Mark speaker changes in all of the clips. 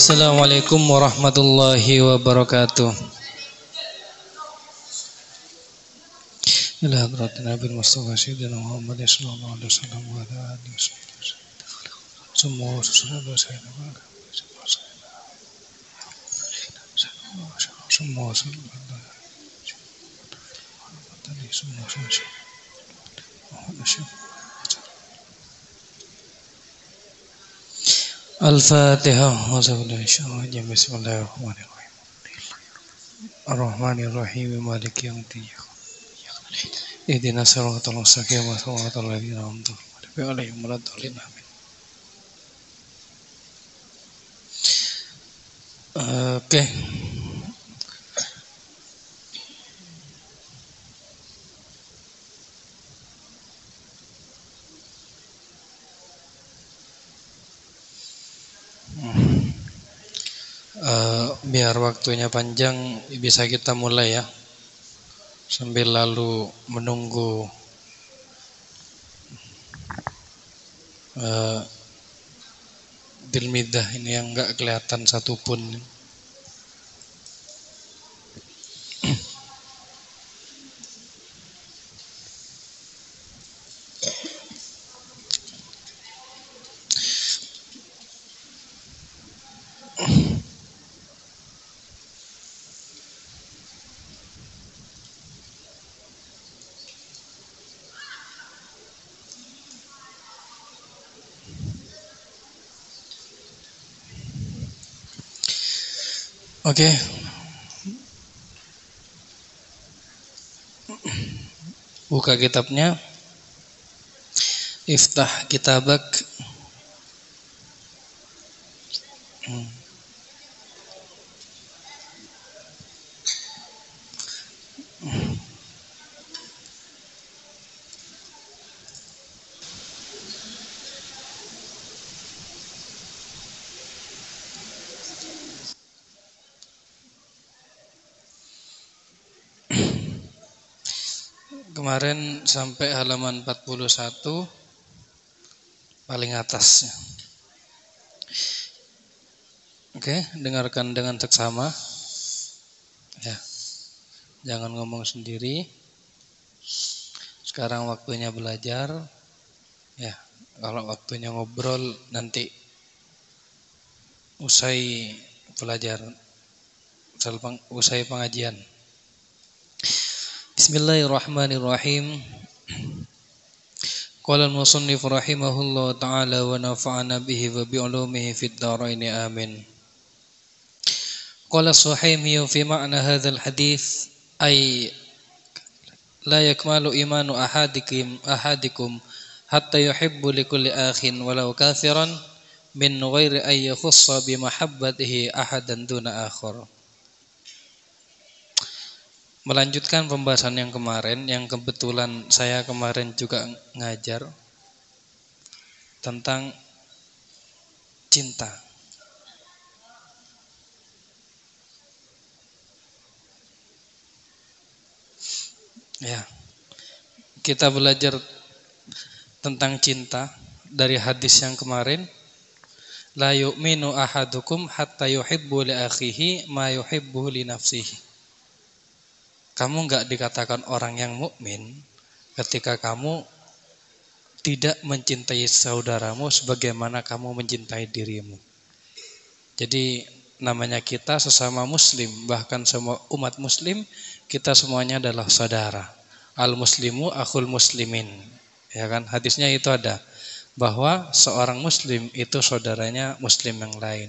Speaker 1: Assalamualaikum warahmatullahi wabarakatuh. Wasallam. Semua sesuatu dosa yang semua semua Al-Fatihah Bismillahirrahmanirrahim Ar-Rahmanirrahim Maliki yawmiddin Ihdinas siratal mustaqim siratal ladzina an'amta alaihim waladdallin amin Oke okay. Uh, biar waktunya panjang bisa kita mulai ya sambil lalu menunggu uh, dilmidah ini yang enggak kelihatan satupun. Oke. Okay. Buka kitabnya. Iftah kitabak. Hmm. Kemarin sampai halaman 41 paling atas. Oke, dengarkan dengan seksama. Ya. Jangan ngomong sendiri. Sekarang waktunya belajar. Ya, kalau waktunya ngobrol nanti usai belajar usai pengajian. Bismillahirrahmanirrahim. Qala al-musannif rahimahullah ta'ala wa nafa'ana bihi wa bi'ulumihi fid dharain amin. Qala Suhaimi fi ma'na hadzal hadis ay la yakmalu imanu ahadikum ahadikum hatta yuhibbu likulli akhin walau kafiran min ghairi ay yakhussa bi mahabbatihi ahadan duna akhar. Melanjutkan pembahasan yang kemarin yang kebetulan saya kemarin juga ngajar tentang cinta. Ya. Kita belajar tentang cinta dari hadis yang kemarin. La yu'minu ahadukum hatta yuhibbu li akhihi ma yuhibbu li nafsihi kamu nggak dikatakan orang yang mukmin ketika kamu tidak mencintai saudaramu sebagaimana kamu mencintai dirimu. Jadi namanya kita sesama muslim, bahkan semua umat muslim, kita semuanya adalah saudara. Al muslimu akhul muslimin. Ya kan? Hadisnya itu ada bahwa seorang muslim itu saudaranya muslim yang lain.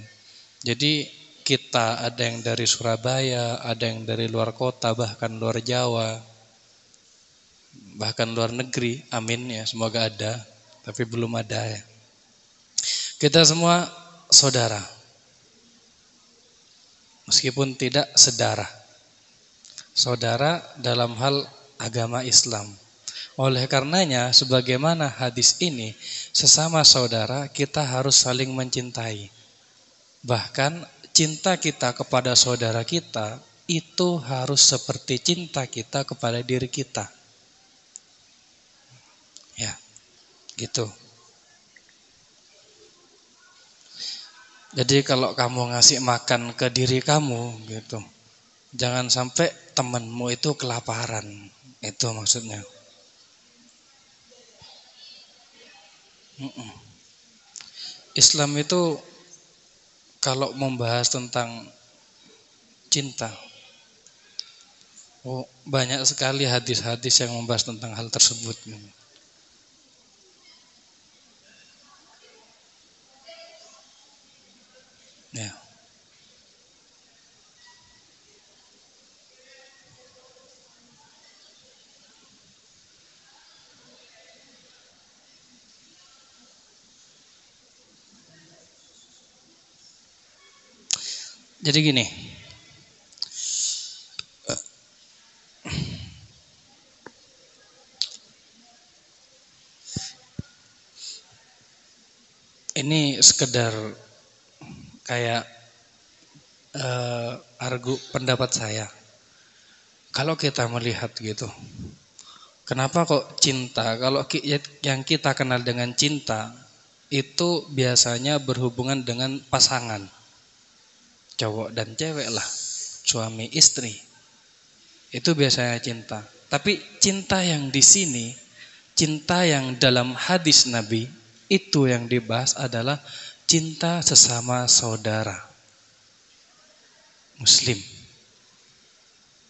Speaker 1: Jadi kita, ada yang dari Surabaya, ada yang dari luar kota, bahkan luar Jawa, bahkan luar negeri. Amin ya, semoga ada, tapi belum ada ya. Kita semua saudara. Meskipun tidak sedara. Saudara dalam hal agama Islam. Oleh karenanya, sebagaimana hadis ini, sesama saudara kita harus saling mencintai. Bahkan cinta kita kepada saudara kita itu harus seperti cinta kita kepada diri kita. Ya, gitu. Jadi kalau kamu ngasih makan ke diri kamu gitu, jangan sampai temanmu itu kelaparan. Itu maksudnya. Islam itu kalau membahas tentang cinta, oh, banyak sekali hadis-hadis yang membahas tentang hal tersebut. Ya. Jadi gini. Ini sekedar kayak uh, argu pendapat saya. Kalau kita melihat gitu, kenapa kok cinta? Kalau ya, yang kita kenal dengan cinta itu biasanya berhubungan dengan pasangan, cowok dan cewek lah, suami istri. Itu biasanya cinta. Tapi cinta yang di sini, cinta yang dalam hadis Nabi itu yang dibahas adalah cinta sesama saudara muslim.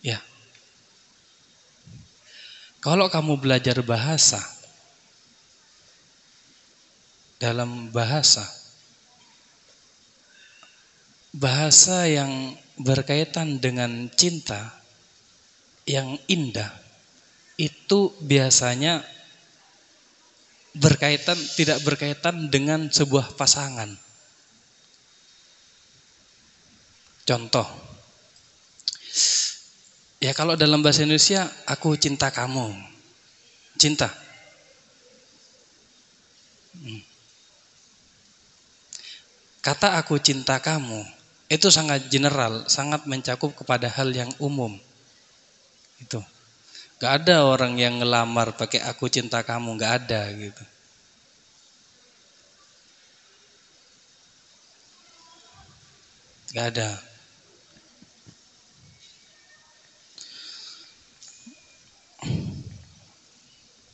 Speaker 1: Ya. Kalau kamu belajar bahasa dalam bahasa bahasa yang berkaitan dengan cinta yang indah itu biasanya berkaitan tidak berkaitan dengan sebuah pasangan. Contoh. Ya kalau dalam bahasa Indonesia aku cinta kamu. Cinta. Hmm. Kata aku cinta kamu itu sangat general, sangat mencakup kepada hal yang umum. Itu. Gak ada orang yang ngelamar pakai aku cinta kamu, gak ada gitu. Gak ada.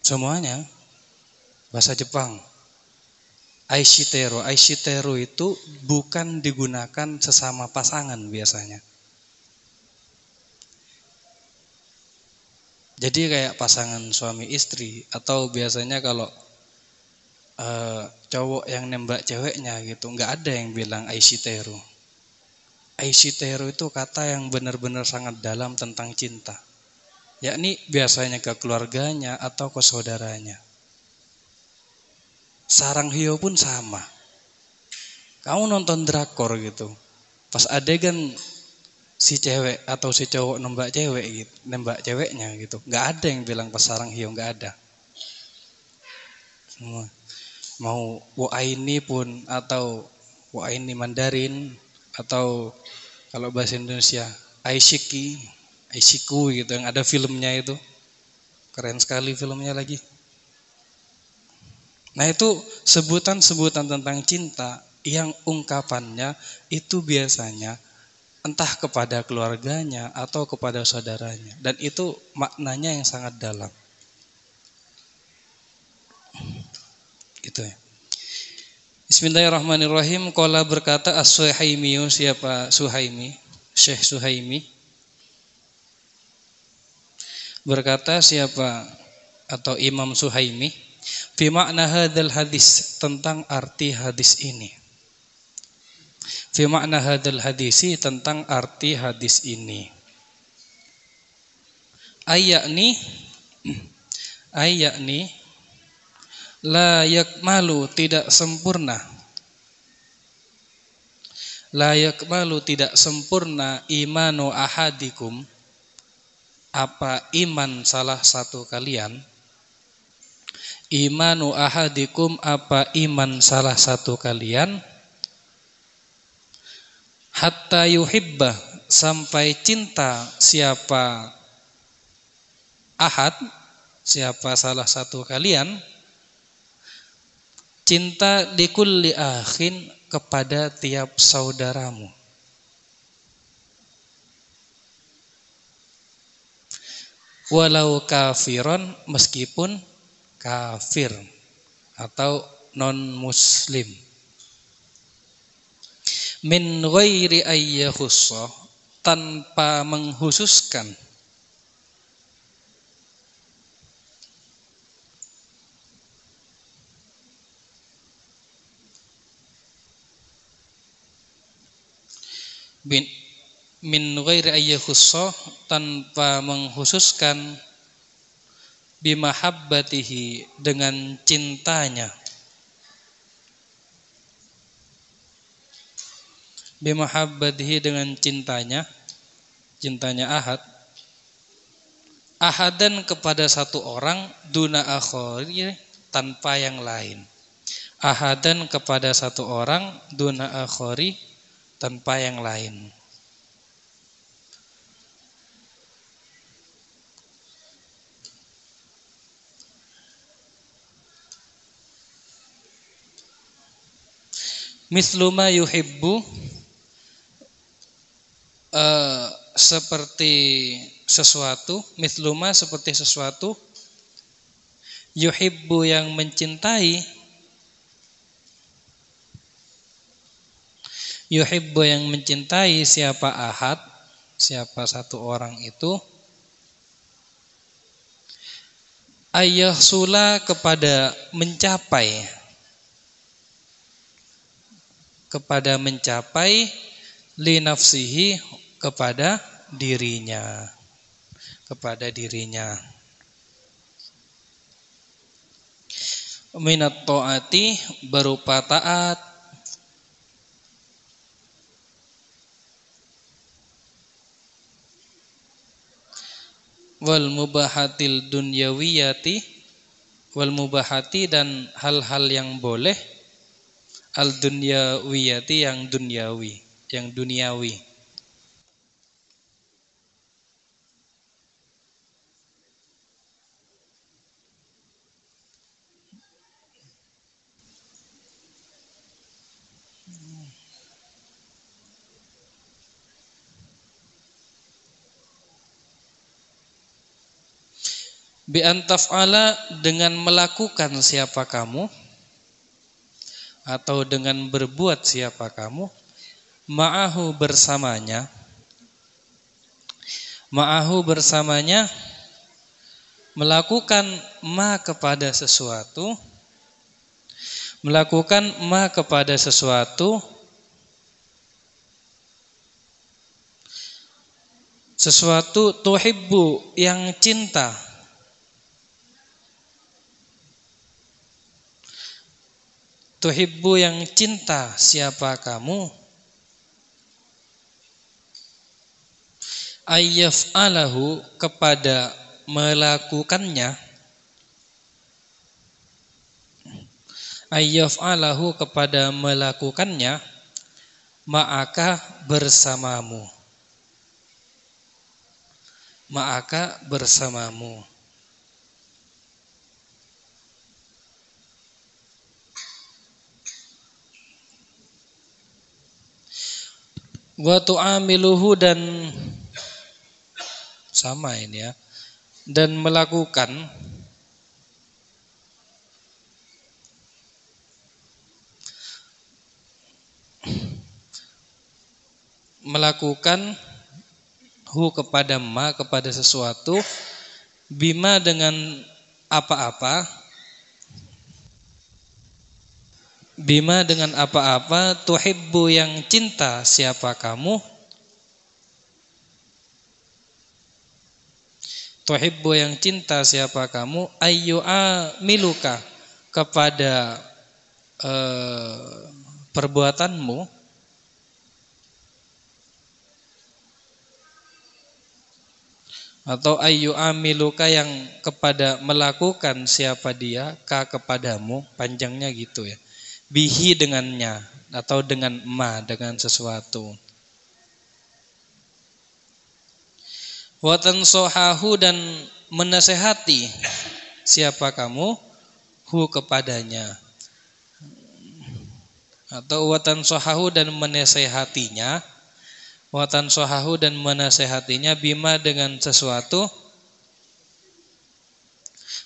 Speaker 1: Semuanya bahasa Jepang. Aishiteru, Aishiteru itu bukan digunakan sesama pasangan biasanya. Jadi kayak pasangan suami istri atau biasanya kalau uh, cowok yang nembak ceweknya gitu, nggak ada yang bilang aishiteru. Aishiteru itu kata yang benar-benar sangat dalam tentang cinta. Yakni biasanya ke keluarganya atau ke saudaranya. Sarang hiu pun sama. Kamu nonton drakor gitu. Pas adegan si cewek atau si cowok nembak cewek gitu, nembak ceweknya gitu. nggak ada yang bilang pasarang hiu, nggak ada. Semua. Mau ini pun atau ini Mandarin atau kalau bahasa Indonesia Aishiki, Aishiku gitu yang ada filmnya itu. Keren sekali filmnya lagi. Nah itu sebutan-sebutan tentang cinta yang ungkapannya itu biasanya entah kepada keluarganya atau kepada saudaranya. Dan itu maknanya yang sangat dalam. Gitu ya. Bismillahirrahmanirrahim. Kola berkata As-Suhaimi Siapa Suhaimi? Syekh Suhaimi. Berkata siapa Atau Imam Suhaimi Fi makna hadal hadis Tentang arti hadis ini fi makna hadal hadisi tentang arti hadis ini. Ayakni ayakni la yakmalu tidak sempurna. La yakmalu tidak sempurna imanu ahadikum apa iman salah satu kalian imanu ahadikum apa iman salah satu kalian hatta yuhibba sampai cinta siapa ahad siapa salah satu kalian cinta di kulli akhin kepada tiap saudaramu. Walau kafiron meskipun kafir atau non muslim. Min ghairi ayyahussa tanpa menghususkan bin min ghairi tanpa menghususkan bimahabbatihi dengan cintanya. Bimahabbatihi dengan cintanya cintanya ahad. Ahadan kepada satu orang duna akhari tanpa yang lain. Ahadan kepada satu orang duna akhari tanpa yang lain. Misluma yuhibbu uh, seperti sesuatu, misluma seperti sesuatu yuhibbu yang mencintai yuhibbu yang mencintai siapa ahad, siapa satu orang itu ayah sula kepada mencapai kepada mencapai li nafsihi kepada dirinya. Kepada dirinya. Minat taati berupa taat. Wal mubahatil dunyawiyati wal mubahati dan hal-hal yang boleh al dunyawiyati yang dunyawi yang duniawi. Bi antaf'ala dengan melakukan siapa kamu atau dengan berbuat siapa kamu ma'ahu bersamanya ma'ahu bersamanya melakukan ma kepada sesuatu melakukan ma kepada sesuatu sesuatu tuhibbu yang cinta Tuhibbu yang cinta siapa kamu? Ayyaf alahu kepada melakukannya. Ayyaf alahu kepada melakukannya Ma'aka bersamamu. Ma'aka bersamamu wa tu'amiluhu dan sama ini ya. Dan melakukan melakukan hu kepada ma kepada sesuatu bima dengan apa-apa Bima dengan apa-apa tuhibbu yang cinta siapa kamu? Tuhibbu yang cinta siapa kamu? Ayyu'a miluka kepada uh, perbuatanmu atau ayu amiluka yang kepada melakukan siapa dia ka kepadamu panjangnya gitu ya bihi dengannya atau dengan ma dengan sesuatu. Watan sohahu dan menasehati siapa kamu? Hu kepadanya. Atau watan sohahu dan menasehatinya. Watan sohahu dan menasehatinya bima dengan sesuatu.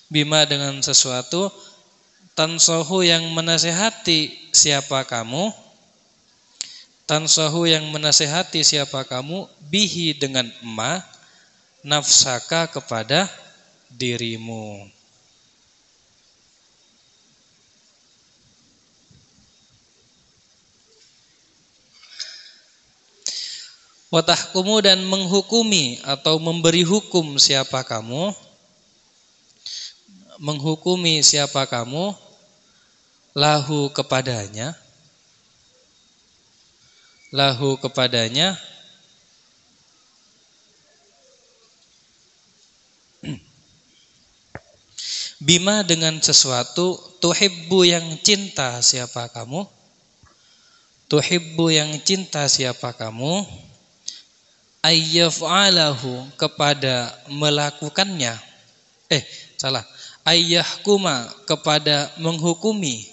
Speaker 1: Bima dengan sesuatu tansohu yang menasehati siapa kamu? Tansohu yang menasehati siapa kamu? Bihi dengan ma nafsaka kepada dirimu. Watahkumu dan menghukumi atau memberi hukum siapa kamu Menghukumi siapa kamu Lahu kepadanya Lahu kepadanya Bima dengan sesuatu Tuhibbu yang cinta siapa kamu Tuhibbu yang cinta siapa kamu ayyaf'alahu kepada melakukannya. Eh salah ayyahkuma kepada menghukumi.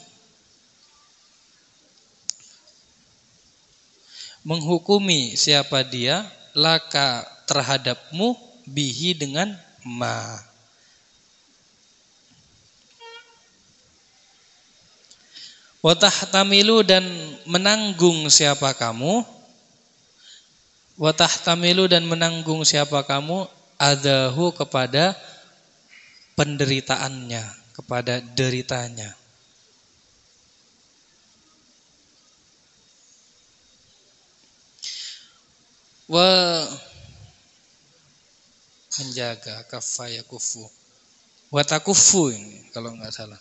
Speaker 1: Menghukumi siapa dia laka terhadapmu bihi dengan ma. Watahtamilu dan menanggung siapa kamu. Watahtamilu dan menanggung siapa kamu adahu kepada penderitaannya, kepada deritanya. Wa menjaga kafaya kufu. Watakufu ini kalau nggak salah.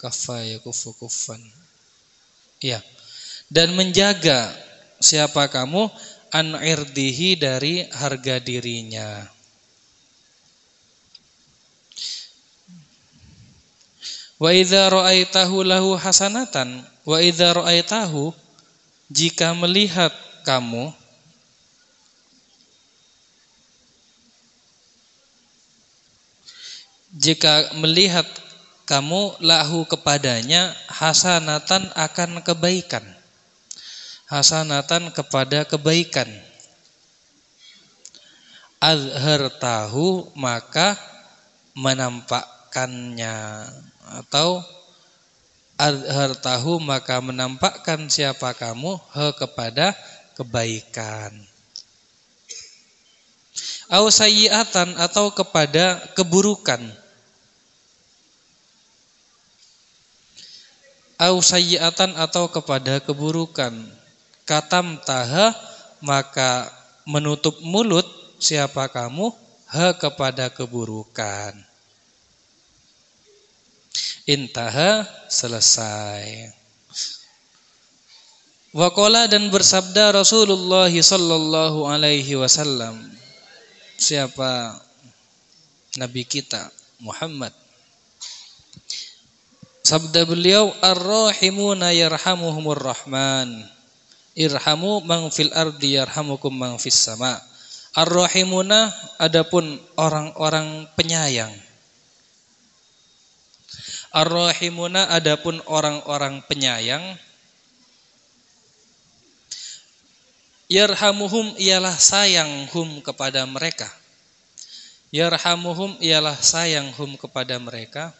Speaker 1: Kafaya kufu kufan. Iya. Dan menjaga siapa kamu an irdihi dari harga dirinya. Wa idza ra'aitahu lahu hasanatan wa idza ra'aitahu jika melihat kamu jika melihat kamu lahu kepadanya hasanatan akan kebaikan hasanatan kepada kebaikan. Azhar tahu maka menampakkannya atau azhar tahu maka menampakkan siapa kamu he kepada kebaikan. Au sayyiatan atau kepada keburukan. Au sayyiatan atau kepada keburukan katam taha maka menutup mulut siapa kamu ha kepada keburukan. Intaha selesai. Wakola dan bersabda Rasulullah sallallahu alaihi wasallam. Siapa Nabi kita Muhammad. Sabda beliau Ar-Rahimuna yarhamuhumur Rahman irhamu mang fil ardi yarhamukum mang fis sama. Ar-rahimuna adapun orang-orang penyayang. Ar-rahimuna adapun orang-orang penyayang. Yarhamuhum ialah sayang hum kepada mereka. Yarhamuhum ialah sayang hum kepada mereka.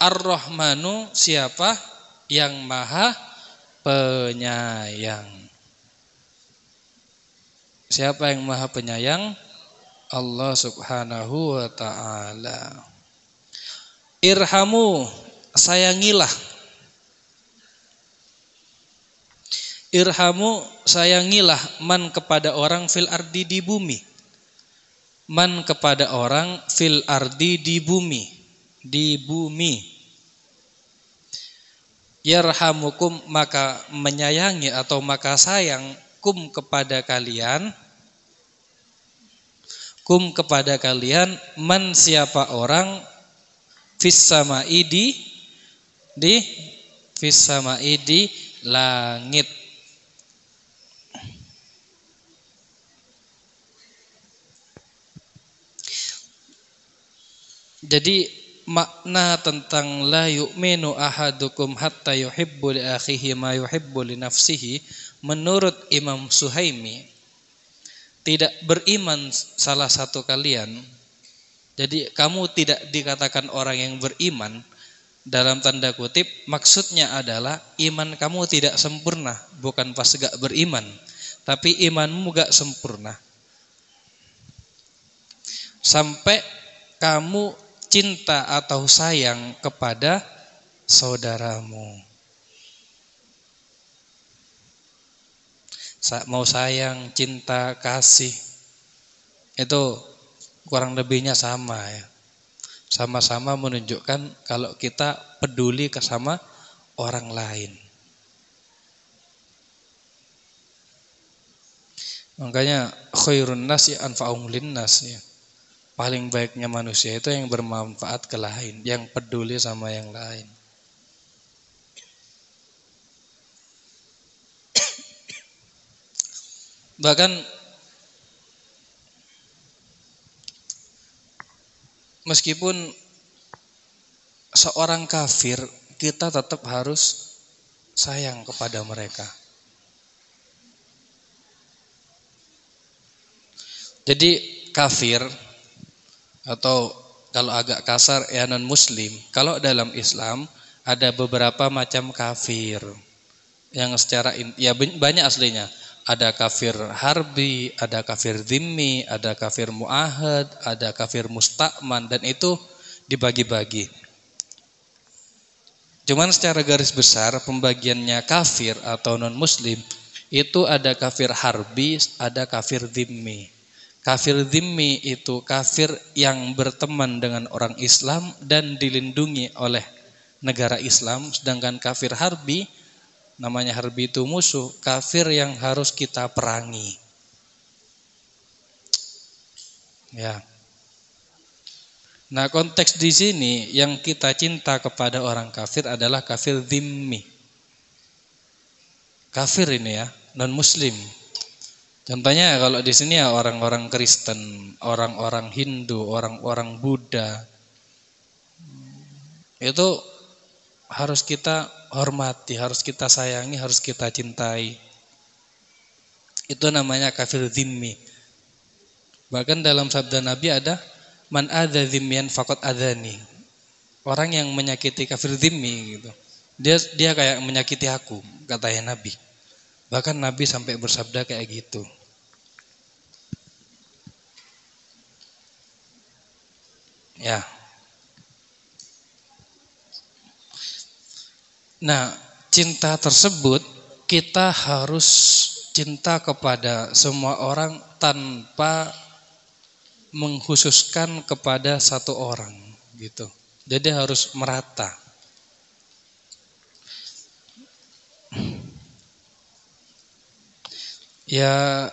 Speaker 1: Ar-Rahmanu siapa yang maha penyayang. Siapa yang maha penyayang? Allah subhanahu wa ta'ala. Irhamu, sayangilah. Irhamu, sayangilah man kepada orang fil ardi di bumi. Man kepada orang fil ardi di bumi di bumi. Yarhamukum maka menyayangi atau maka sayang kum kepada kalian kum kepada kalian man siapa orang fis sama idi di fis sama idi langit Jadi makna tentang la yu'minu ahadukum hatta yuhibbu li akhihi ma yuhibbu li nafsihi menurut Imam Suhaimi tidak beriman salah satu kalian. Jadi kamu tidak dikatakan orang yang beriman dalam tanda kutip maksudnya adalah iman kamu tidak sempurna bukan pas gak beriman tapi imanmu gak sempurna. Sampai kamu cinta atau sayang kepada saudaramu mau sayang cinta kasih itu kurang lebihnya sama ya sama-sama menunjukkan kalau kita peduli ke sama orang lain. Makanya khairun nas ya anfa'um linnas ya. Paling baiknya manusia itu yang bermanfaat ke lain, yang peduli sama yang lain. Bahkan meskipun seorang kafir kita tetap harus sayang kepada mereka. Jadi kafir atau kalau agak kasar ya non muslim, kalau dalam Islam ada beberapa macam kafir yang secara ya banyak aslinya ada kafir harbi, ada kafir zimmi, ada kafir muahad, ada kafir mustakman dan itu dibagi-bagi. Cuman secara garis besar pembagiannya kafir atau non muslim itu ada kafir harbi, ada kafir zimmi. Kafir zimmi itu kafir yang berteman dengan orang Islam dan dilindungi oleh negara Islam, sedangkan kafir harbi namanya harbi itu musuh, kafir yang harus kita perangi. Ya. Nah, konteks di sini yang kita cinta kepada orang kafir adalah kafir zimmi. Kafir ini ya, non muslim. Contohnya kalau di sini ya orang-orang Kristen, orang-orang Hindu, orang-orang Buddha. Itu harus kita hormati, harus kita sayangi, harus kita cintai. Itu namanya kafir zimmi. Bahkan dalam sabda Nabi ada man ada zimmian fakot adani. Orang yang menyakiti kafir zimmi gitu. Dia dia kayak menyakiti aku, katanya Nabi. Bahkan Nabi sampai bersabda kayak gitu. Ya, Nah, cinta tersebut kita harus cinta kepada semua orang tanpa menghususkan kepada satu orang gitu. Jadi harus merata. Ya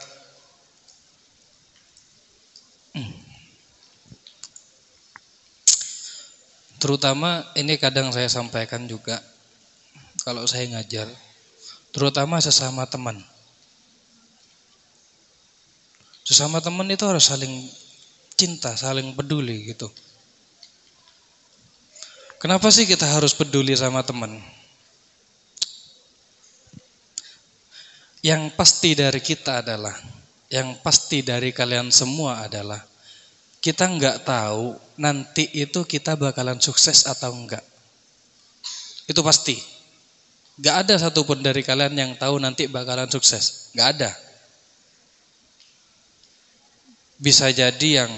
Speaker 1: terutama ini kadang saya sampaikan juga kalau saya ngajar, terutama sesama teman. Sesama teman itu harus saling cinta, saling peduli gitu. Kenapa sih kita harus peduli sama teman? Yang pasti dari kita adalah, yang pasti dari kalian semua adalah, kita nggak tahu nanti itu kita bakalan sukses atau enggak. Itu pasti. Gak ada satupun dari kalian yang tahu nanti bakalan sukses. Gak ada. Bisa jadi yang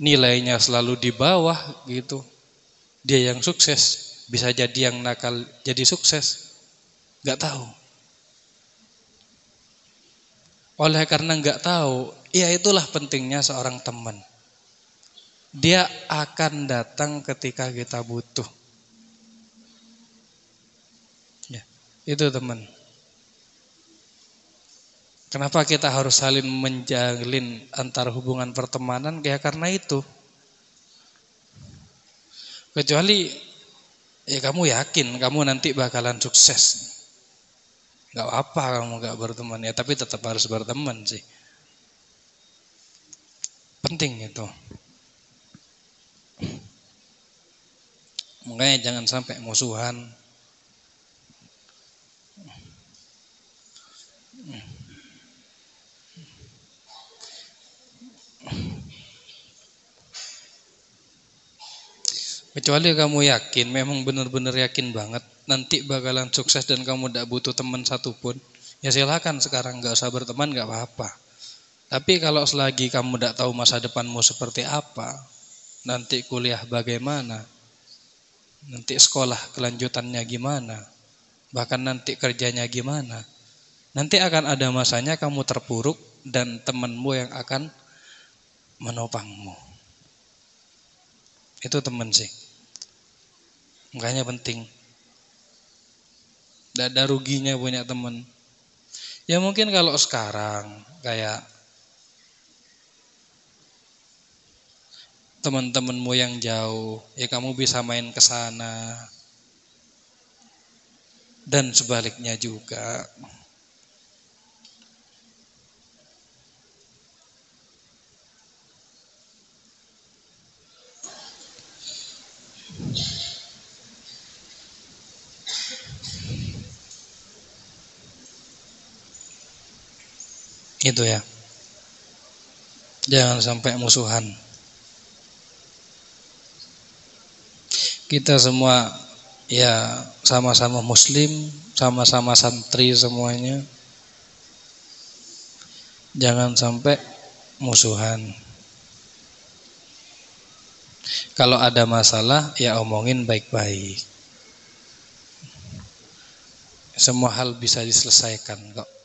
Speaker 1: nilainya selalu di bawah gitu. Dia yang sukses. Bisa jadi yang nakal jadi sukses. Gak tahu. Oleh karena gak tahu, ya itulah pentingnya seorang teman. Dia akan datang ketika kita butuh. Itu teman. Kenapa kita harus saling menjalin antara hubungan pertemanan? Ya karena itu. Kecuali ya kamu yakin kamu nanti bakalan sukses gak apa kamu gak berteman. Ya tapi tetap harus berteman sih. Penting itu. Mungkin jangan sampai musuhan. Kecuali kamu yakin, memang benar-benar yakin banget nanti bakalan sukses dan kamu tidak butuh teman satupun, ya silahkan sekarang nggak usah berteman nggak apa-apa. Tapi kalau selagi kamu tidak tahu masa depanmu seperti apa, nanti kuliah bagaimana, nanti sekolah kelanjutannya gimana, bahkan nanti kerjanya gimana, nanti akan ada masanya kamu terpuruk dan temanmu yang akan menopangmu. Itu teman sih. Makanya penting. Tidak ada ruginya punya teman. Ya mungkin kalau sekarang kayak teman-temanmu yang jauh, ya kamu bisa main ke sana. Dan sebaliknya juga. Itu ya. Jangan sampai musuhan. Kita semua ya sama-sama muslim, sama-sama santri semuanya. Jangan sampai musuhan. Kalau ada masalah ya omongin baik-baik. Semua hal bisa diselesaikan kok.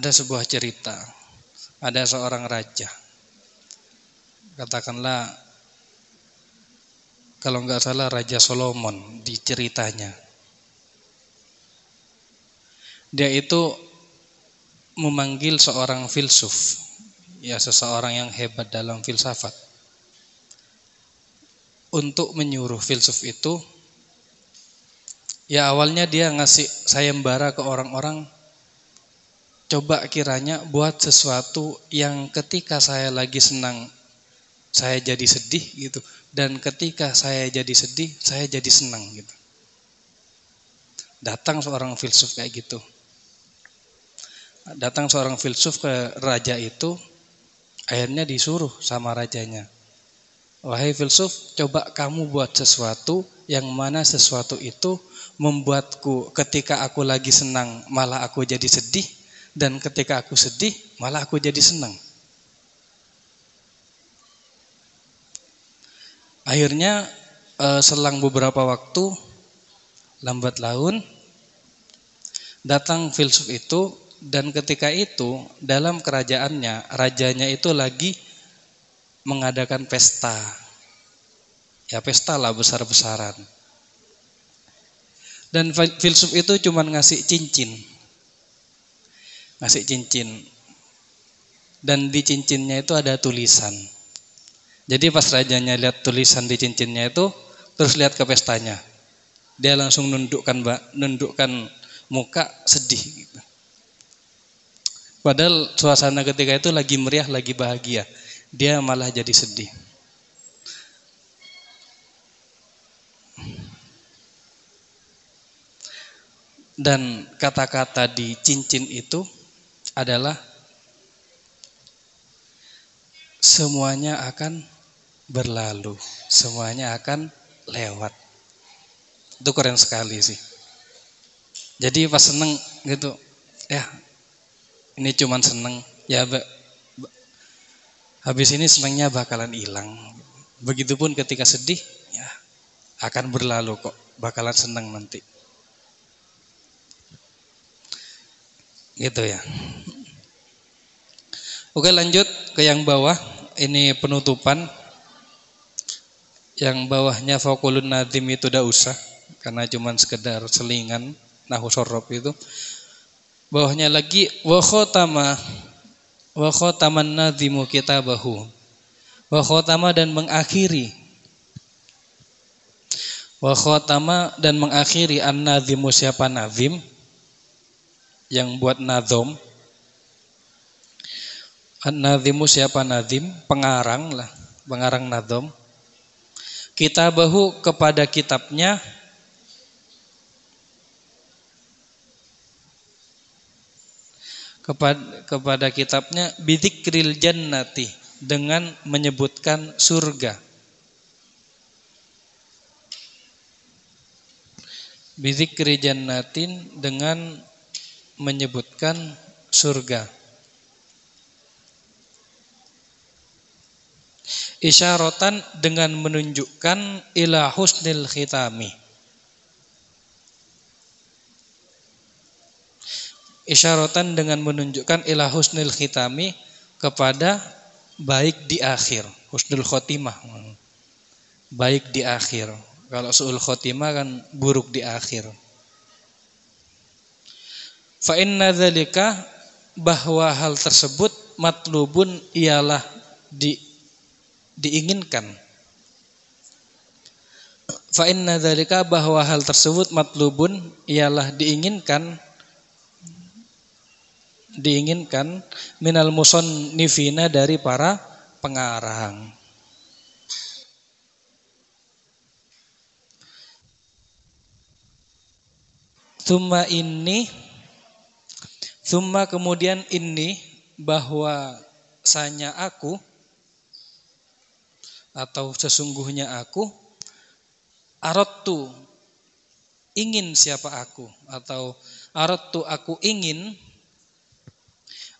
Speaker 1: Ada sebuah cerita, ada seorang raja. Katakanlah kalau nggak salah Raja Solomon di ceritanya. Dia itu memanggil seorang filsuf, ya seseorang yang hebat dalam filsafat. Untuk menyuruh filsuf itu, ya awalnya dia ngasih sayembara ke orang-orang Coba kiranya buat sesuatu yang ketika saya lagi senang saya jadi sedih gitu dan ketika saya jadi sedih saya jadi senang gitu. Datang seorang filsuf kayak gitu. Datang seorang filsuf ke raja itu akhirnya disuruh sama rajanya. Wahai filsuf, coba kamu buat sesuatu yang mana sesuatu itu membuatku ketika aku lagi senang malah aku jadi sedih dan ketika aku sedih malah aku jadi senang. Akhirnya eh, selang beberapa waktu lambat laun datang filsuf itu dan ketika itu dalam kerajaannya rajanya itu lagi mengadakan pesta. Ya pesta lah besar-besaran. Dan filsuf itu cuma ngasih cincin ngasih cincin. Dan di cincinnya itu ada tulisan. Jadi pas rajanya lihat tulisan di cincinnya itu, terus lihat ke pestanya. Dia langsung nundukkan nundukkan muka sedih gitu. Padahal suasana ketika itu lagi meriah, lagi bahagia. Dia malah jadi sedih. Dan kata-kata di cincin itu adalah semuanya akan berlalu, semuanya akan lewat. Itu keren sekali sih. Jadi pas seneng gitu, ya ini cuman seneng, ya habis ini senengnya bakalan hilang. Begitupun ketika sedih, ya akan berlalu kok, bakalan seneng nanti. Gitu ya. Oke lanjut ke yang bawah. Ini penutupan. Yang bawahnya fokulun nadim itu tidak usah. Karena cuma sekedar selingan. Nahu sorob itu. Bawahnya lagi. Wakhotama. wa khataman nadhimu kitabahu wa khatama dan mengakhiri wa khatama dan mengakhiri an-nadhimu siapa nazim yang buat nadhom an-nadhimu siapa nazim? Pengarang lah pengarang nadhom kitabahu kepada kitabnya. Kepada kepada kitabnya bidikril jannati dengan menyebutkan surga. Bidikri jannatin dengan menyebutkan surga. Isyaratan dengan menunjukkan ila husnil khitami. Isyaratan dengan menunjukkan ila husnil khitami kepada baik di akhir, husnul khotimah. Baik di akhir. Kalau suul khotimah kan buruk di akhir. Fa inna dzalika bahwa hal tersebut matlubun ialah di, diinginkan. Fa inna dzalika bahwa hal tersebut matlubun ialah diinginkan diinginkan minal nifina dari para pengarang. Tuma ini Tuma kemudian ini bahwa sanya aku atau sesungguhnya aku arotu ingin siapa aku atau arotu aku ingin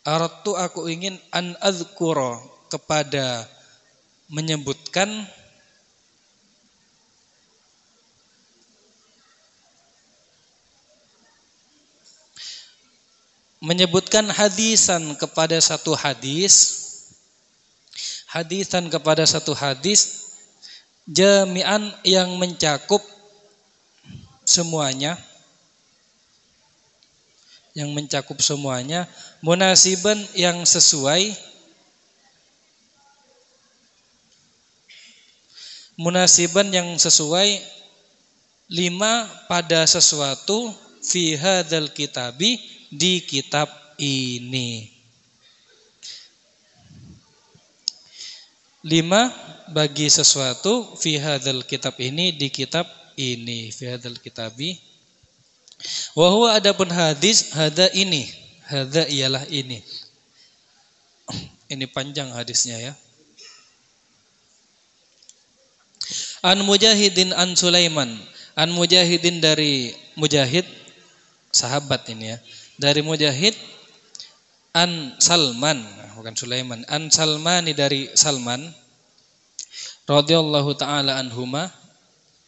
Speaker 1: Aratu aku ingin an kepada menyebutkan menyebutkan hadisan kepada satu hadis hadisan kepada satu hadis jami'an yang mencakup semuanya yang mencakup semuanya, munasiban yang sesuai munasiban yang sesuai lima pada sesuatu fi hadzal kitabi di kitab ini. Lima bagi sesuatu fi hadzal kitab ini di kitab ini fi hadzal kitabi Wahwa adapun hadis hada ini, hada ialah ini. Ini panjang hadisnya ya. An Mujahidin an Sulaiman, an Mujahidin dari Mujahid sahabat ini ya. Dari Mujahid an Salman, bukan Sulaiman, an Salmani dari Salman radhiyallahu taala anhuma.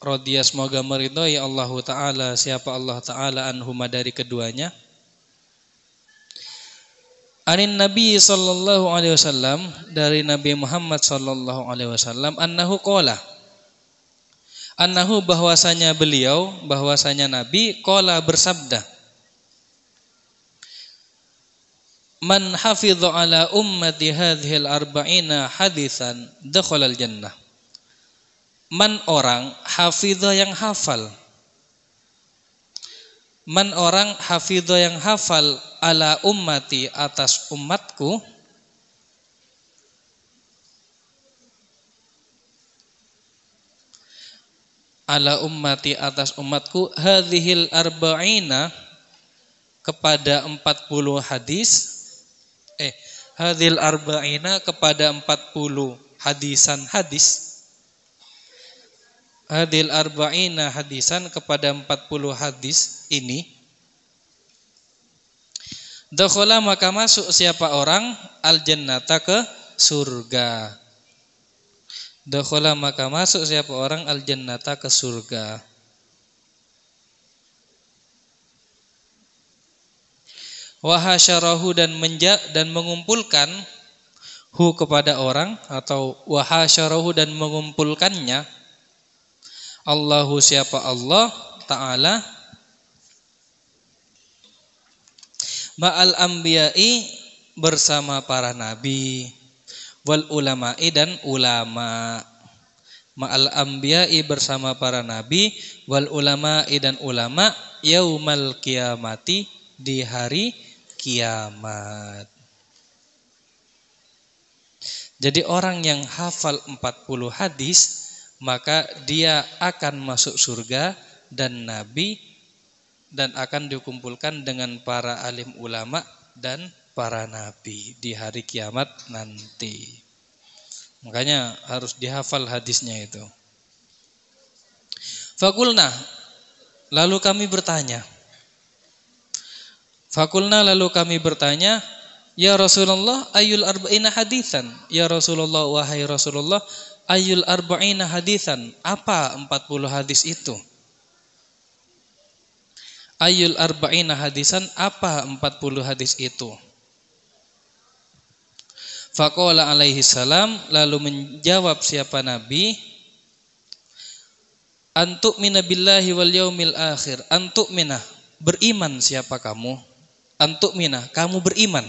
Speaker 1: Rodia semoga meridhoi Allah Ta'ala siapa Allah Ta'ala anhuma dari keduanya. Anin Nabi sallallahu alaihi wasallam dari Nabi Muhammad sallallahu alaihi wasallam annahu qala. Annahu bahwasanya beliau bahwasanya Nabi qala bersabda Man hafidha ala ummati hadhil arba'ina hadithan dakhala al jannah Man orang hafidho yang hafal. Man orang hafidho yang hafal ala ummati atas umatku. Ala ummati atas umatku hadhil arba'ina kepada 40 hadis eh hadhil arba'ina kepada 40 hadisan hadis hadil arba'ina hadisan kepada 40 hadis ini Dakhala maka masuk siapa orang al jannata ke surga. Dakhala maka masuk siapa orang al jannata ke surga. Wahasyarahu dan menja dan mengumpulkan hu kepada orang atau wahasyarahu dan mengumpulkannya. Allahu siapa Allah Ta'ala? Ma'al anbiya'i bersama para nabi. Wal ulama'i dan ulama. Ma'al anbiya'i bersama para nabi. Wal ulama'i dan ulama yaumal kiamati di hari kiamat. Jadi orang yang hafal 40 hadis maka dia akan masuk surga dan nabi dan akan dikumpulkan dengan para alim ulama dan para nabi di hari kiamat nanti. Makanya harus dihafal hadisnya itu. Fakulna lalu kami bertanya. Fakulna lalu kami bertanya, Ya Rasulullah, ayul arba'ina hadisan. Ya Rasulullah, wahai Rasulullah, ayul arba'ina hadisan. Apa 40 hadis itu? Ayul arba'ina hadisan, apa 40 hadis itu? Faqala alaihi salam lalu menjawab siapa nabi Antuk mina billahi wal yaumil akhir Antuk mina beriman siapa kamu Antuk mina kamu beriman.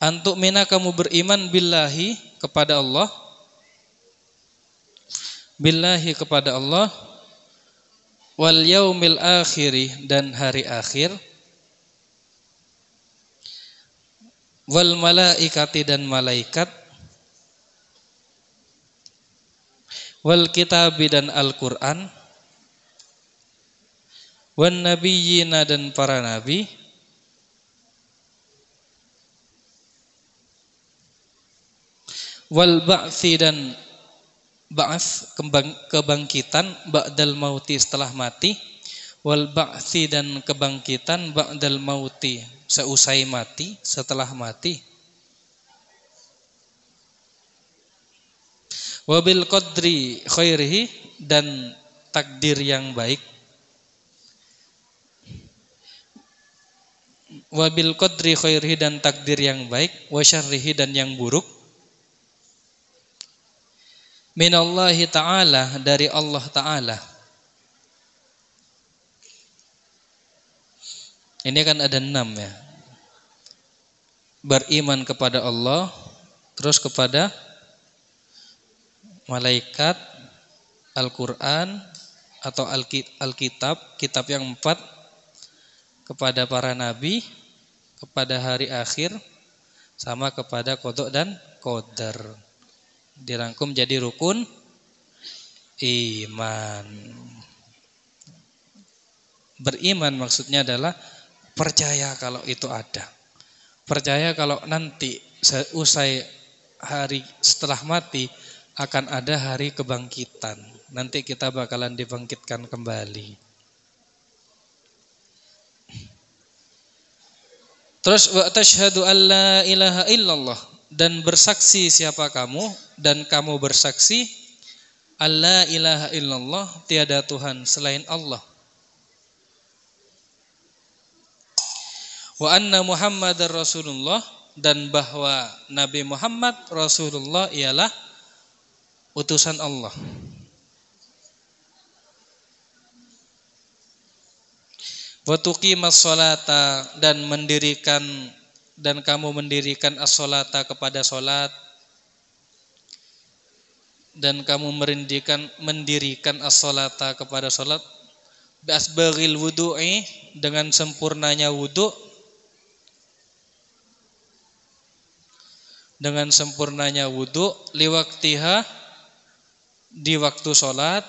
Speaker 1: Antuk mina kamu beriman billahi kepada Allah. Billahi kepada Allah. Wal yaumil akhiri dan hari akhir. Wal malaikati dan malaikat. Wal kitabi dan Al-Qur'an. Wan nabiyyina dan para nabi wal ba'thi dan ba'ats kebangkitan ba'dal mauti setelah mati wal ba'thi dan kebangkitan ba'dal mauti seusai mati, setelah mati. Wabil qadri khairihi dan takdir yang baik. Wabil qadri khairihi dan takdir yang baik, wa syarrihi dan yang buruk. Minallahi ta'ala dari Allah ta'ala. Ini kan ada enam ya. Beriman kepada Allah, terus kepada malaikat, Al-Quran atau Alkitab, kitab yang empat, kepada para nabi, kepada hari akhir, sama kepada kodok dan kodar. Dirangkum jadi rukun iman. Beriman maksudnya adalah Percaya kalau itu ada. Percaya kalau nanti usai hari setelah mati akan ada hari kebangkitan. Nanti kita bakalan dibangkitkan kembali. Terus wa tashhadu alla ilaha illallah dan bersaksi siapa kamu dan kamu bersaksi alla ilaha illallah tiada Tuhan selain Allah wa anna Muhammadar Rasulullah dan bahwa Nabi Muhammad Rasulullah ialah utusan Allah. Wa tuqimas salata dan mendirikan dan kamu mendirikan as-salata kepada salat. Dan kamu merindikan mendirikan as-salata kepada salat. Biasbaghil wudu'i dengan sempurnanya wudu. Dengan sempurnanya wudhu liwaktiha di waktu sholat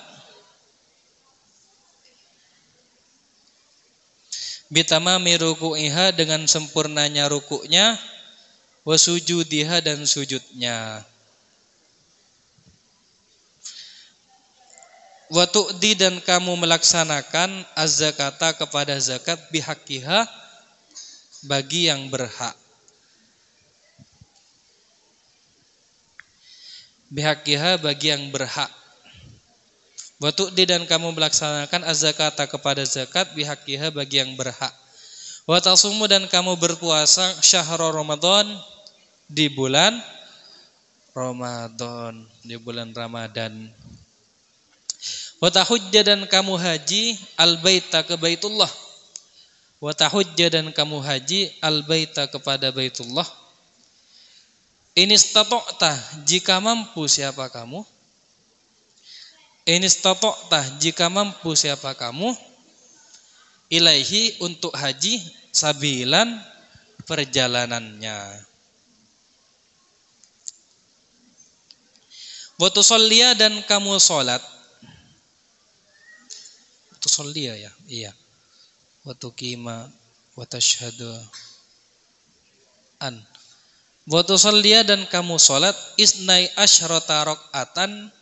Speaker 1: bitamami ruku'iha dengan sempurnanya rukuknya wasujudiha dan sujudnya Watu'di dan kamu melaksanakan az-zakata kepada zakat bihakiha bagi yang berhak bihakiha bagi yang berhak. Di dan kamu melaksanakan az-zakata kepada zakat bihakiha bagi yang berhak. Watasumu dan kamu berpuasa syahrul Ramadan di bulan Ramadan, di bulan Ramadan. Watahujja dan kamu haji al-baita ke Baitullah. wa tahujja dan kamu haji al baita kepada Baitullah ini statokta jika mampu siapa kamu ini statokta jika mampu siapa kamu ilaihi untuk haji sabilan perjalanannya Watusollia dan kamu sholat. Watusollia ya, iya. Watukima, watashhadu an. Watusollia dan kamu sholat isnai ashrota rokatan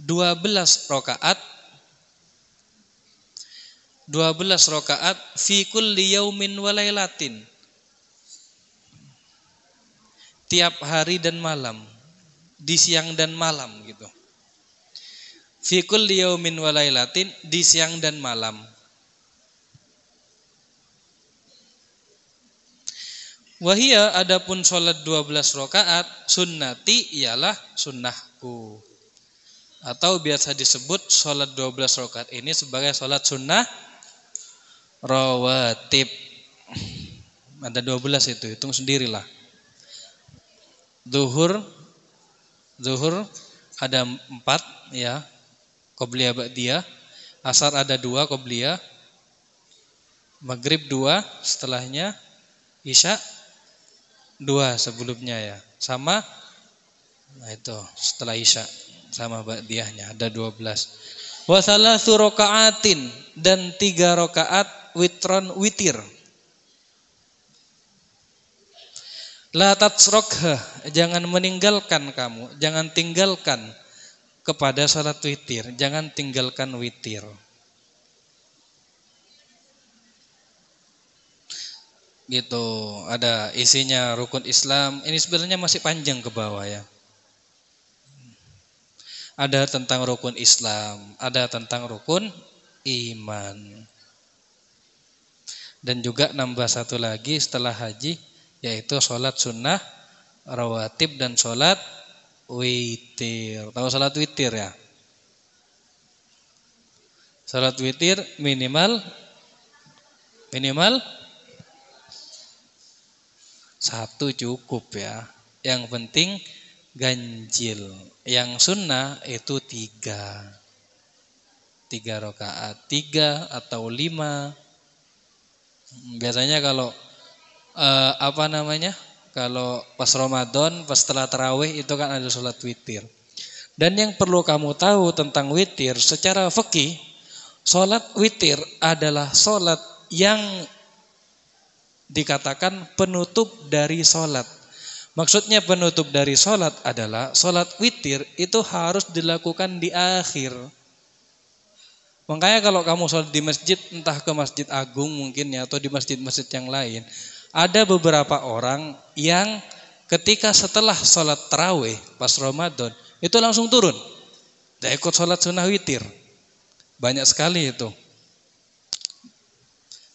Speaker 1: dua belas rokaat dua belas rokaat fi kulli yaumin walailatin tiap hari dan malam di siang dan malam gitu. Fikul yaumin walailatin di siang dan malam. Wahia adapun sholat 12 rakaat sunnati ialah sunnahku. Atau biasa disebut sholat 12 rakaat ini sebagai sholat sunnah rawatib. Ada 12 itu, hitung sendirilah. Duhur Zuhur ada empat ya. Qobliyah Ba'diyah. Asar ada dua Qobliyah. Maghrib dua setelahnya Isya dua sebelumnya ya. Sama nah itu setelah Isya sama Ba'diyahnya ada dua belas Wasalah surokaatin dan tiga rokaat witron witir La tatsrokha, jangan meninggalkan kamu, jangan tinggalkan kepada salat witir, jangan tinggalkan witir. Gitu, ada isinya rukun Islam. Ini sebenarnya masih panjang ke bawah ya. Ada tentang rukun Islam, ada tentang rukun iman. Dan juga nambah satu lagi setelah haji yaitu sholat sunnah rawatib dan sholat witir. Tahu sholat witir ya? Sholat witir minimal minimal satu cukup ya. Yang penting ganjil. Yang sunnah itu tiga. Tiga rakaat, tiga atau lima. Biasanya kalau uh, apa namanya? Kalau pas Ramadan, pas setelah tarawih itu kan ada sholat witir. Dan yang perlu kamu tahu tentang witir, secara fikih, sholat witir adalah sholat yang dikatakan penutup dari sholat. Maksudnya penutup dari sholat adalah sholat witir itu harus dilakukan di akhir. Makanya kalau kamu sholat di masjid, entah ke masjid agung mungkin ya, atau di masjid-masjid yang lain, ada beberapa orang yang ketika setelah sholat terawih pas Ramadan itu langsung turun. Dia ikut sholat sunnah witir. Banyak sekali itu.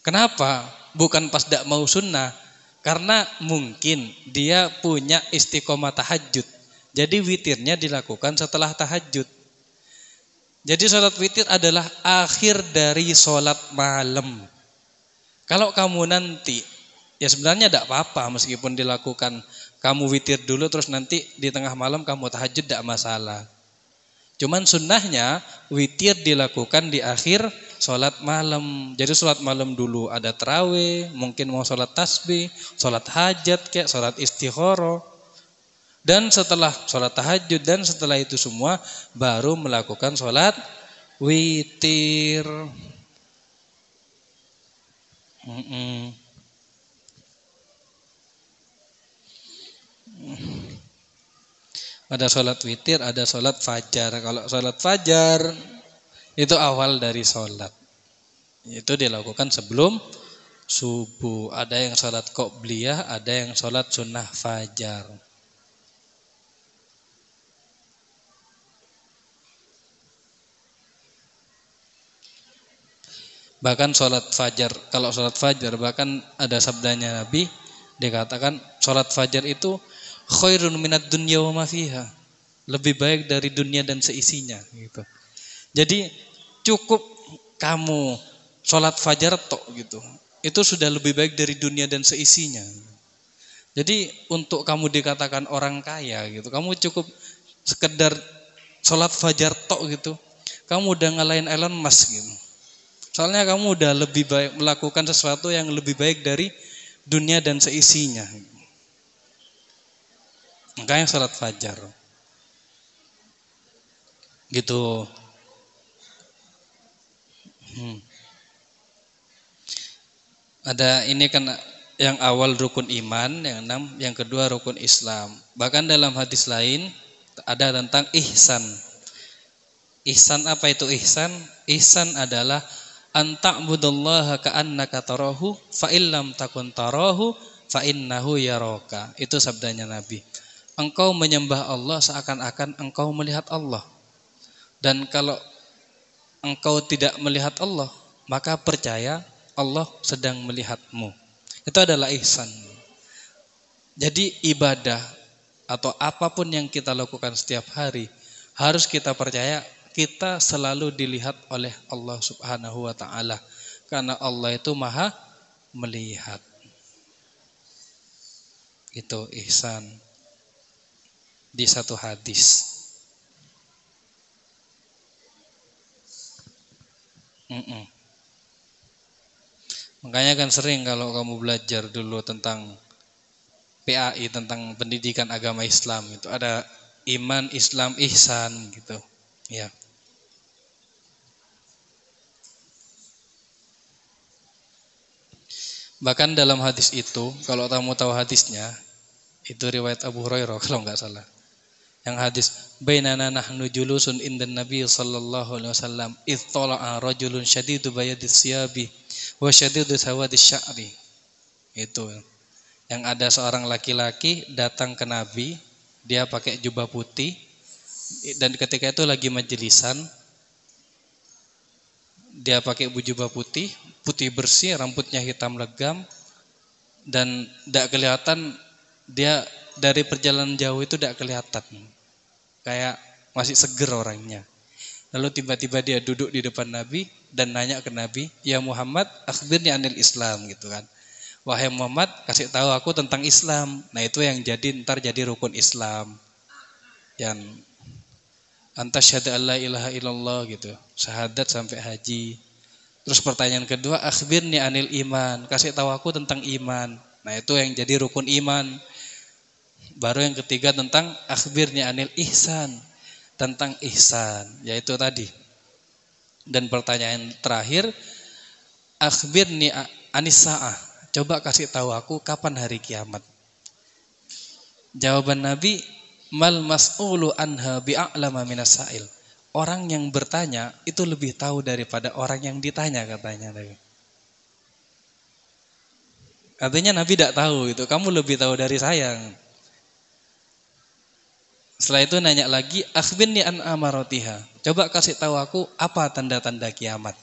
Speaker 1: Kenapa? Bukan pas tidak mau sunnah. Karena mungkin dia punya istiqomah tahajud. Jadi witirnya dilakukan setelah tahajud. Jadi sholat witir adalah akhir dari sholat malam. Kalau kamu nanti Ya sebenarnya tidak apa-apa meskipun dilakukan kamu witir dulu terus nanti di tengah malam kamu tahajud tidak masalah. Cuman sunnahnya witir dilakukan di akhir sholat malam. Jadi sholat malam dulu ada terawih, mungkin mau sholat tasbih, sholat hajat kayak sholat istighoro. Dan setelah sholat tahajud dan setelah itu semua baru melakukan sholat witir. Mm -mm. Ada sholat witir, ada sholat fajar. Kalau sholat fajar itu awal dari sholat. Itu dilakukan sebelum subuh. Ada yang sholat qobliyah, ada yang sholat sunnah fajar. Bahkan sholat fajar, kalau sholat fajar bahkan ada sabdanya Nabi dikatakan sholat fajar itu khairun minat dunya wa ma fiha. Lebih baik dari dunia dan seisinya gitu. Jadi cukup kamu sholat fajar tok gitu. itu sudah lebih baik dari dunia dan seisinya. Jadi untuk kamu dikatakan orang kaya gitu, kamu cukup sekedar sholat fajar tok gitu, kamu udah ngalahin Elon Musk gitu. Soalnya kamu udah lebih baik melakukan sesuatu yang lebih baik dari dunia dan seisinya. Makanya sholat fajar. Gitu. Hmm. Ada ini kan yang awal rukun iman, yang enam, yang kedua rukun Islam. Bahkan dalam hadis lain ada tentang ihsan. Ihsan apa itu ihsan? Ihsan adalah anta'budallaha ka'annaka tarahu fa illam takun tarahu fa yaraka. Itu sabdanya Nabi. Engkau menyembah Allah seakan-akan engkau melihat Allah. Dan kalau engkau tidak melihat Allah, maka percaya Allah sedang melihatmu. Itu adalah ihsan. Jadi ibadah atau apa pun yang kita lakukan setiap hari harus kita percaya kita selalu dilihat oleh Allah Subhanahu wa taala karena Allah itu Maha melihat. Itu ihsan di satu hadis. Mm -mm. Makanya kan sering kalau kamu belajar dulu tentang PAI tentang pendidikan agama Islam itu ada iman, Islam, ihsan gitu. Ya. Bahkan dalam hadis itu, kalau kamu tahu hadisnya, itu riwayat Abu Hurairah kalau nggak salah. Yang hadis bainana nahnu julusun indan Nabi sallallahu alaihi wasallam id tala'a rajulun syadidu bayadis siyabi wa syadidu sawadis sya'ri. Itu. Yang ada seorang laki-laki datang ke Nabi, dia pakai jubah putih dan ketika itu lagi majelisan dia pakai jubah putih, putih bersih, rambutnya hitam legam dan tidak kelihatan dia dari perjalanan jauh itu tidak kelihatan. Kayak masih seger orangnya. Lalu tiba-tiba dia duduk di depan Nabi dan nanya ke Nabi, "Ya Muhammad, akhbirni anil Islam." gitu kan. Wahai Muhammad, kasih tahu aku tentang Islam. Nah, itu yang jadi ntar jadi rukun Islam. Yang antas syahada Allah ilaha illallah gitu. Syahadat sampai haji. Terus pertanyaan kedua, akhbirni anil iman. Kasih tahu aku tentang iman. Nah, itu yang jadi rukun iman. Baru yang ketiga tentang akhbirni anil ihsan tentang ihsan, yaitu tadi. Dan pertanyaan terakhir, akhbirni anisa'ah. Coba kasih tahu aku kapan hari kiamat. Jawaban Nabi, mal mas'ulu anha bi'a'lama minas sa'il. Orang yang bertanya itu lebih tahu daripada orang yang ditanya katanya Nabi. Artinya Nabi tidak tahu itu, kamu lebih tahu dari saya. Setelah itu nanya lagi, akhbirni an amarotiha. Coba kasih tahu aku apa tanda-tanda kiamat.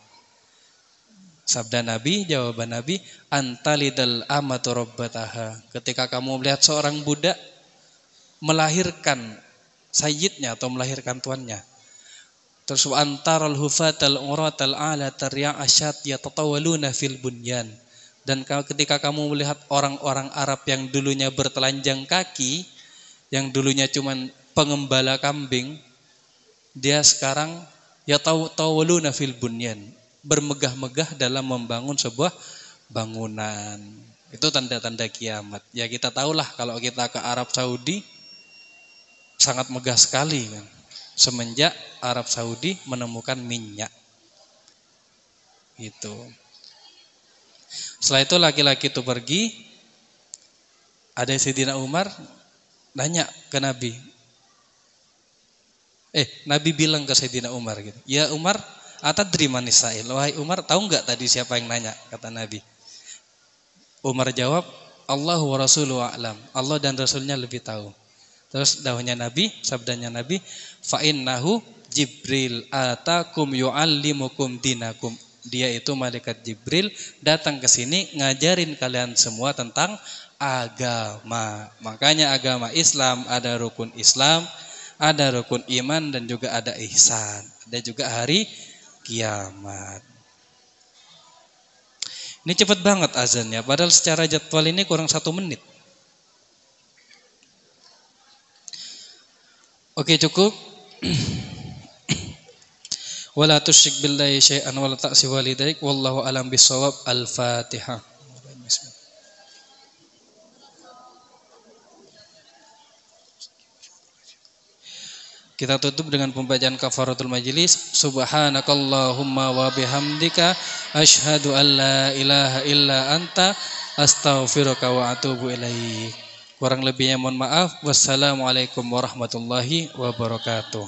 Speaker 1: Sabda Nabi, jawaban Nabi, antalidal amatu rabbataha. Ketika kamu melihat seorang budak melahirkan sayyidnya atau melahirkan tuannya. Terus antaral hufatal uratal ala tarya asyat yatatawaluna fil bunyan. Dan ketika kamu melihat orang-orang Arab yang dulunya bertelanjang kaki, yang dulunya cuman pengembala kambing, dia sekarang ya tahu tawaluna fil bunyan, bermegah-megah dalam membangun sebuah bangunan. Itu tanda-tanda kiamat. Ya kita tahulah kalau kita ke Arab Saudi sangat megah sekali kan. Semenjak Arab Saudi menemukan minyak. Itu. Setelah itu laki-laki itu pergi, ada Sidina Umar nanya ke Nabi, Eh, Nabi bilang ke Sayyidina Umar gitu. Ya Umar, atadri manisail. Wahai Umar, tahu nggak tadi siapa yang nanya? Kata Nabi. Umar jawab, Allah wa rasuluhu a'lam. Allah dan Rasulnya lebih tahu. Terus dahunya Nabi, sabdanya Nabi, fa innahu Jibril atakum yu'allimukum dinakum. Dia itu malaikat Jibril datang ke sini ngajarin kalian semua tentang agama. Makanya agama Islam ada rukun Islam, ada rukun iman dan juga ada ihsan. Ada juga hari kiamat. Ini cepat banget azannya, padahal secara jadwal ini kurang satu menit. Oke cukup. Wala billahi syai'an wala ta'si walidaik wallahu alam bisawab. Al-Fatihah. Kita tutup dengan pembacaan kafaratul majlis. Subhanakallahumma wa bihamdika asyhadu an la ilaha illa anta astaghfiruka wa atubu ilaik. Kurang lebihnya mohon maaf. Wassalamualaikum warahmatullahi wabarakatuh.